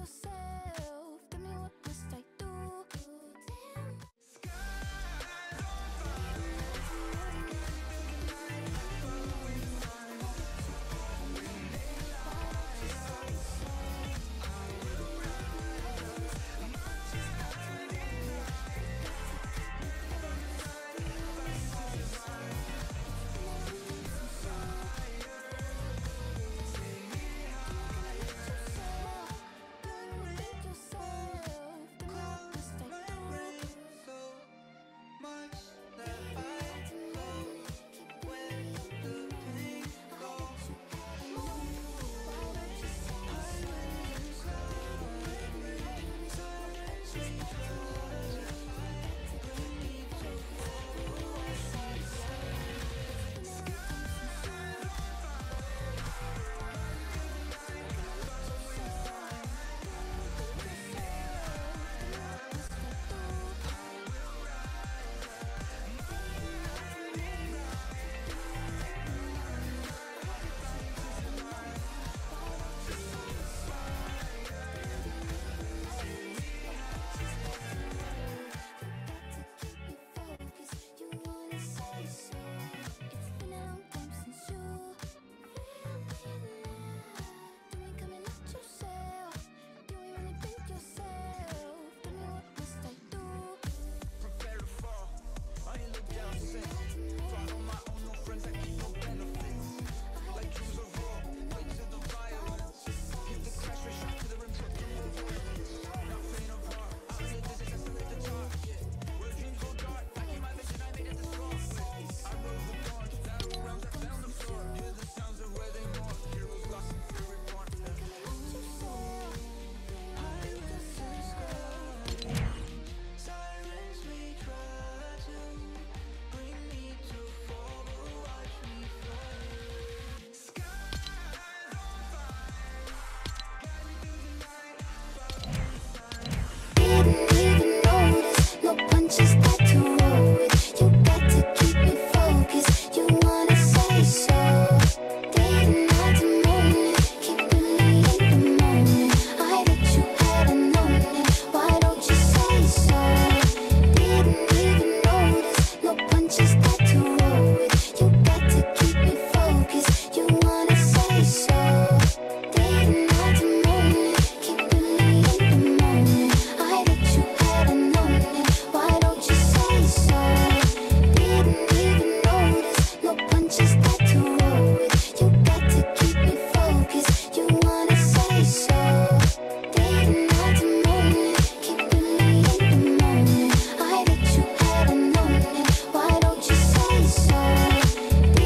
yourself